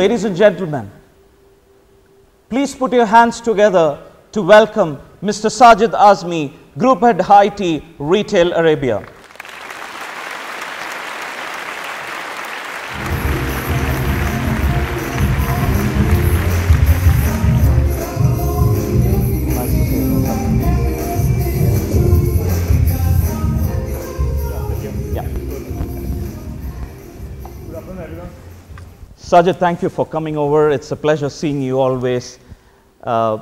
ladies and gentlemen, please put your hands together to welcome Mr. Sajid Azmi, Group Head IT, Retail Arabia. Yeah. Sajid, thank you for coming over. It's a pleasure seeing you always. Uh,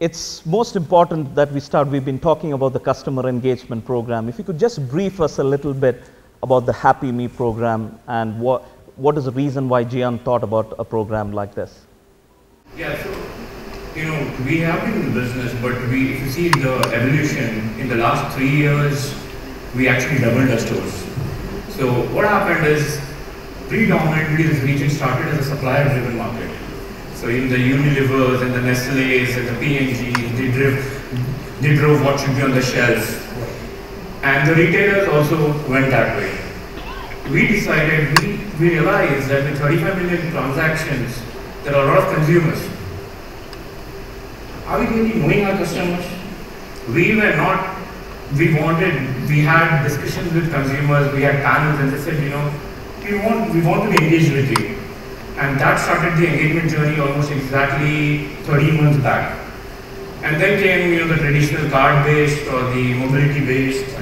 it's most important that we start. We've been talking about the customer engagement program. If you could just brief us a little bit about the Happy Me program and what, what is the reason why Geant thought about a program like this? Yeah, so, you know, we have been in the business, but we, if you see the evolution, in the last three years, we actually doubled our stores. So what happened is, predominantly this region started as a supplier-driven market. So in the Unilevers and the Nestle's and the P&Gs, they drove, they drove what should be on the shelf. And the retailers also went that way. We decided, we, we realized that with 35 million transactions, there are a lot of consumers. Are we really knowing our customers? We were not, we wanted, we had discussions with consumers, we had panels and they said, you know, we want, we want to be engaged with you. And that started the engagement journey almost exactly 30 months back. And then came, you know, the traditional card-based or the mobility-based,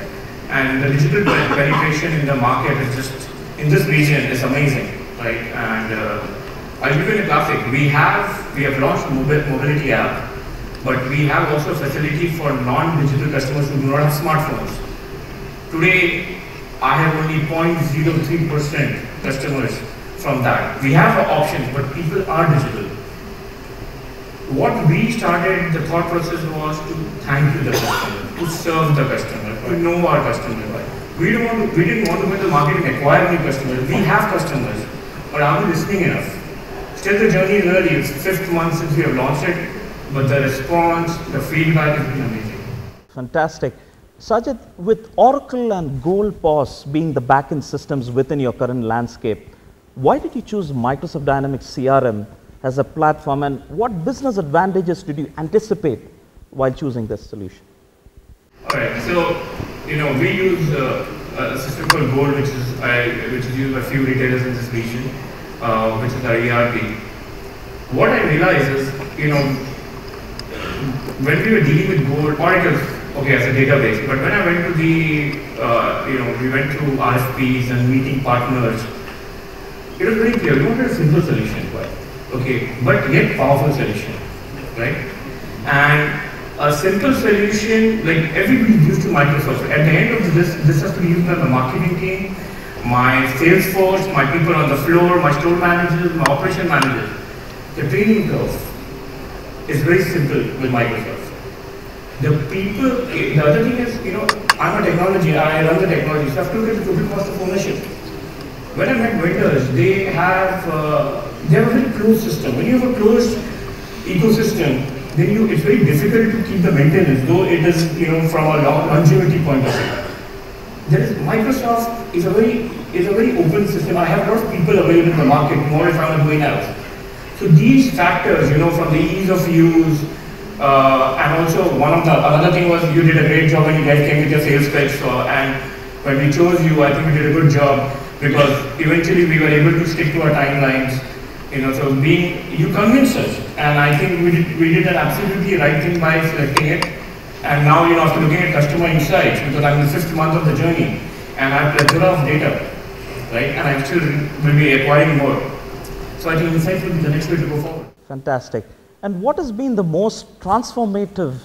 and the digital penetration in the market is just in this region is amazing, right? And uh, I'll give you a classic. We have we have launched a mobi- mobility app, but we have also facility for non-digital customers who do not have smartphones. Today, I have only 0.03% customers from that. We have options, but people are digital. What we started, the thought process was to thank you the customer, to serve the customer, to know our customer. We don't want to, we didn't want to go to the market and acquire new customers. We have customers, but are we listening enough? Still the journey is early, it's fifth month since we have launched it, but the response, the feedback has been amazing. Fantastic. Sajid, with Oracle and Gold being the backend systems within your current landscape, why did you choose Microsoft Dynamics CRM as a platform and what business advantages did you anticipate while choosing this solution? All right, so you know we use uh, a system called Gold, which is I, which is used by few retailers in this region, uh, which is our ERP. What I realized is, you know, when we were dealing with Gold, Oracle, okay, as a database, but when I went to the, uh, you know, we went through RFPs and meeting partners, it was very clear. We wanted a simple solution, right? Okay, but yet powerful solution, right? And a simple solution, like everybody used to Microsoft. At the end of this, this has to be used by the marketing team, my sales force, my people on the floor, my store managers, my operation managers. The training curve is very simple with Microsoft. The people, the other thing is, you know, I'm a technology, I run the technology, so I have to look at the total cost of ownership. When I met vendors, they have, uh, they have a very closed system. When you have a closed ecosystem, then you, it's very difficult to keep the maintenance, though it is, you know, from a long, longevity point of view. There is Microsoft is a very is a very open system. I have a lot of people available in the market, more if I'm doing else. So these factors, you know, from the ease of use, uh, and also one of the another thing was you did a great job when you guys came with your sales pitch. So, and when we chose you, I think we did a good job because eventually we were able to stick to our timelines. You know, so being you convinced us, and I think we did we did an absolutely right thing by selecting it. And now, you know, after looking at customer insights, because I'm in the fifth month of the journey, and I have plethora of data, right? And I still will be acquiring more. So I think insights will be the next way to go forward. Fantastic. And what has been the most transformative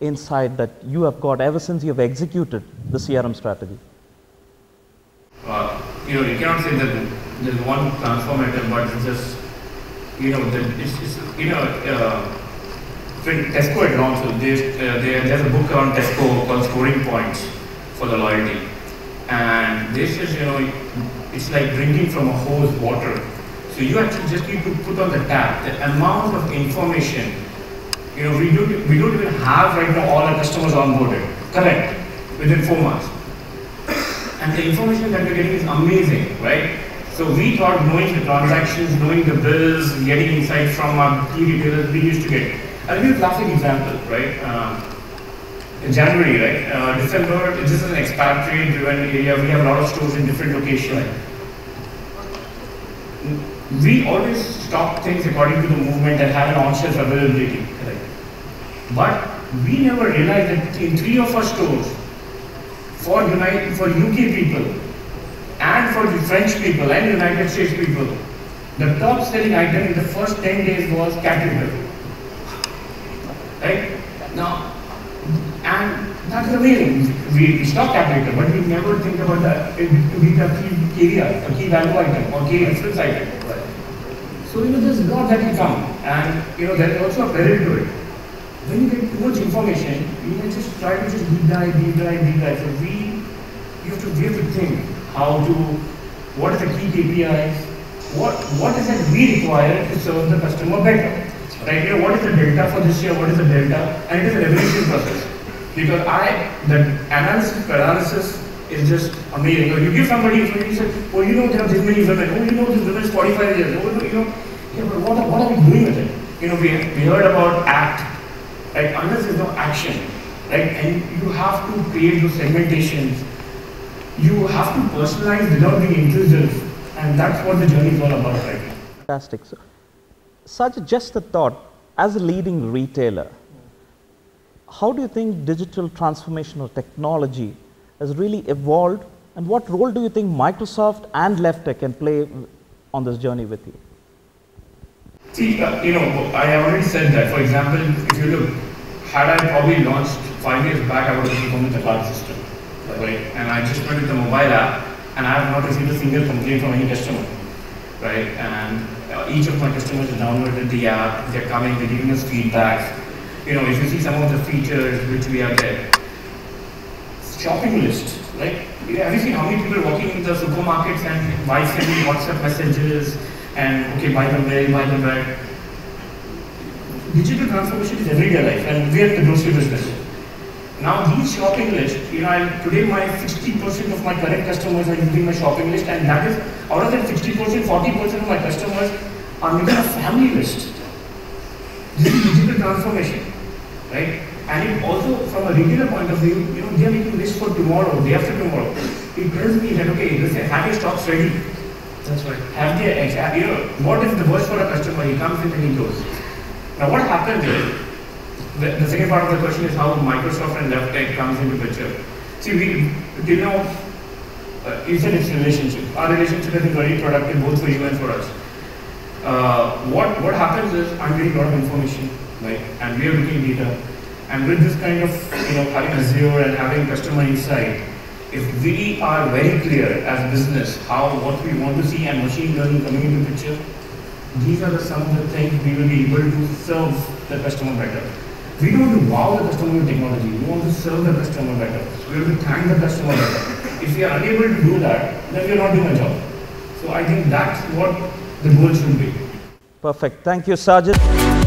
insight that you have got ever since you have executed the CRM strategy? Uh, you know, you cannot say that there's one transformative, but it's just, you know, it's, it's, you know, uh, Tesco had launched, so there's, uh, there, there's a book around Tesco called Scoring Points for the loyalty. And this is, you know, it's like drinking from a hose water. So you actually just need to put on the tap. The amount of information, you know, we, don't, we don't even have right now all our customers onboarded. Correct. Within four months. And the information that we're getting is amazing, right? So we thought knowing the transactions, knowing the bills, getting insights from our key retailers, we used to get. I'll give you a classic example, right? Um, in January, right? Uh, December, this is an expatriate driven area. We have a lot of stores in different locations. We always stock things according to the movement and have an on-shelf availability. Correct. But we never realized that in three of our stores, for United, for UK people, and for the French people and United States people, the top selling item in the first 10 days was caterpillar. Right? Now, and that's amazing. We, we stock caterpillar, but we never think about that to be the key area, a key value item or key reference item. So, you know, there's lot that will come, and you know, there is also a peril to it. When you get too much information, you can just try to just deep dive, deep dive, deep dive. So we, you have to, we have to think how to, what is the key KPIs, what, what is it we require to serve the customer better. Right, know, what is the delta for this year, what is the delta, and it is a revolution process. Because I, the analysis paralysis is just amazing. You, know, you give somebody information, oh, you know, there are this many women, oh, you know, this woman is 45 years, oh, you know, yeah, but what, what are we doing with it? You know, we, we heard about ACT, right, unless there's no action, right, and you have to create those segmentations, you have to personalize without being intrusive, and that's what the journey is all about, right? Fantastic. So, such just a thought, as a leading retailer, how do you think digital transformation or technology has really evolved and what role do you think Microsoft and Levtech can play on this journey with you? See, uh, you know, I already said that. For example, if you look, had I probably launched five years back, I would have gone with the card system, right? And I just went with the mobile app, and I have not received a single complaint from any customer, right? And uh, each of my customers have downloaded the app, they're coming, they're giving us feedback. You know, if you see some of the features which we are there, shopping list, right? Have you seen how many people walking in the supermarkets and buy sending WhatsApp messages and okay, buy them there, buy them there. Digital transformation is everyday life and we are the grocery business. Now these shopping lists, you know, today my 60% of my current customers are using my shopping list and that is, out of that 60%, 40% of my customers are making a family list. This is digital transformation, right? And it also, from a retailer point of view, you know, they are making lists for tomorrow, day after tomorrow. It tells me that, okay, have your stocks ready? That's right. Have they, you know, what is the worst for a customer? He comes in and he goes. Now what happens is, the, the second part of the question is how Microsoft and Levtech comes into picture. See, we, till now, uh, you it's relationship. Our relationship has been very productive both for you and for us. Uh, what, what happens is, I'm getting a lot of information, right? And we are looking data. And with this kind of, you know, having Azure and having customer insight, if we are very clear as business how what we want to see and machine learning coming into picture, these are the, some of the things we will be able to serve the customer better. We don't want to wow the customer with technology. We want to serve the customer better. We want to thank the customer better. If we are unable to do that, then we are not doing a job. So I think that's what the goal should be. Perfect. Thank you, Sajid.